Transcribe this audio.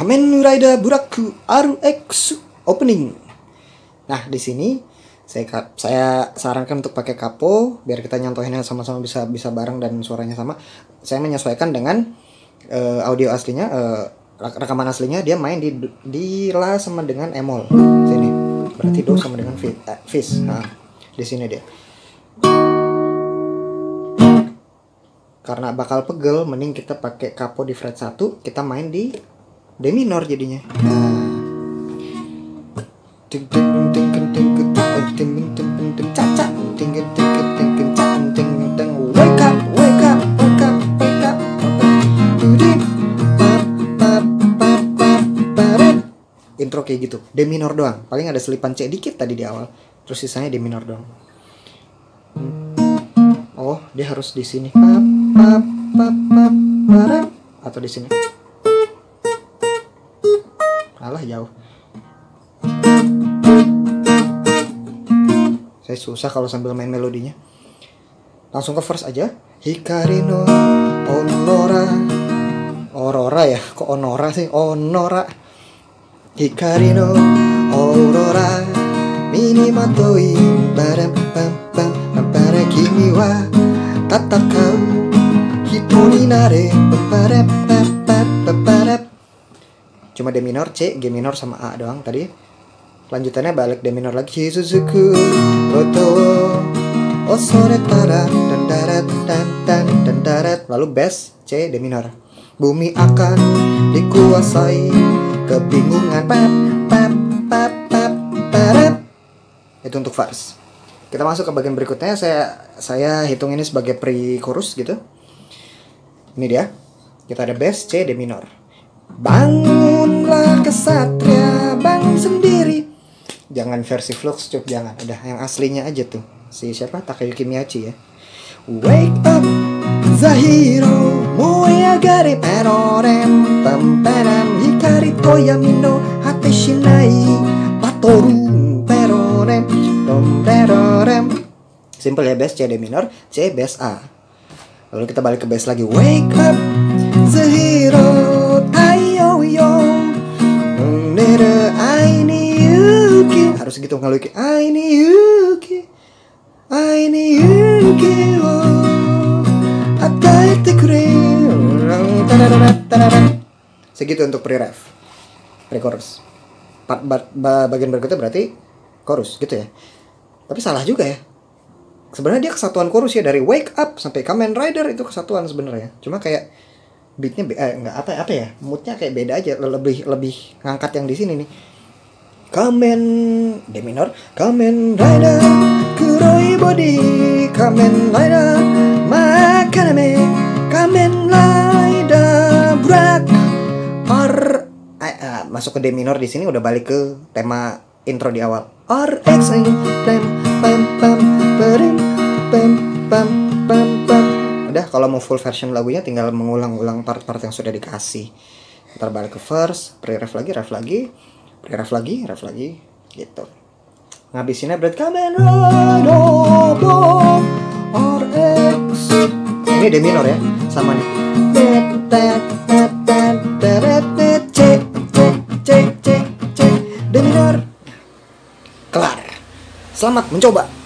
Kamen Rider Buraku RX opening. Nah, di sini saya saya sarankan untuk pakai kapo biar kita nyontohinnya sama-sama bisa bisa bareng dan suaranya sama. Saya menyesuaikan dengan eh, audio aslinya rak- rekaman aslinya dia main di di la sama dengan emol. Sini. Berarti do sama dengan fi, eh, fis. Nah, di sini dia. Karena bakal pegel, mending kita pakai kapo di fret 1, kita main di D minor jadinya intro kayak gitu D minor doang paling ada selipan C dikit tadi di awal terus sisanya D minor doang oh dia harus di sini atau di sini alah jauh. Saya susah kalau sambil main melodinya. Langsung ke verse aja. Hikari no Onora. Aurora ya? Kok Onora sih? Onora. Hikari no Aurora Minimatoi Baram pam pam Para kimi wa Tatakau Hito ni nare Baram pam Cuma D minor, C, G minor sama A doang tadi. Lanjutannya balik D minor lagi. Suzuku Roto Osoretara dan darat dan dan dan darat. Lalu bass C D minor. Bumi akan dikuasai kebingungan. Pap pap pap pap itu untuk verse kita masuk ke bagian berikutnya. Saya saya hitung ini sebagai pre chorus gitu. Ini dia. Kita ada bass C D minor bangunlah kesatria bangun sendiri. Jangan versi flux cuk jangan. Udah yang aslinya aja tuh. Si siapa? Takayuki Miyachi ya. Wake up Zahiro. Moyagare perorem pamperam hikari to yami no hate shinai patoru perorem dom perorem simple ya bass C D minor. C bass A. Lalu kita balik ke bass lagi. Wake up Zahiro Harus gitu ngeluki I need Yuki I need Yuki oh. Segitu untuk pre-ref Pre-chorus. Bagian berikutnya berarti chorus gitu ya. Tapi salah juga ya. Sebenarnya dia kesatuan chorus ya dari Wake Up sampai Kamen Rider itu kesatuan sebenarnya. Cuma kayak beatnya be- eh, nggak apa apa ya moodnya kayak beda aja lebih lebih ngangkat yang di sini nih Kamen D minor. Kamen Rider Kuroi body. Kamen Rider Makaname. Kamen Rider Black R eh, eh, masuk ke D minor di sini udah balik ke tema intro di awal. RX pam pam pam perim, pam pam pam pam udah kalau mau full version lagunya tinggal mengulang-ulang part-part yang sudah dikasih. Ntar balik ke verse pre-ref lagi ref lagi pre-ref lagi? Ref lagi? Gitu. Ngabisinnya berarti Kamen Rider ini D minor ya sama nih. Minor. Kelar. Selamat mencoba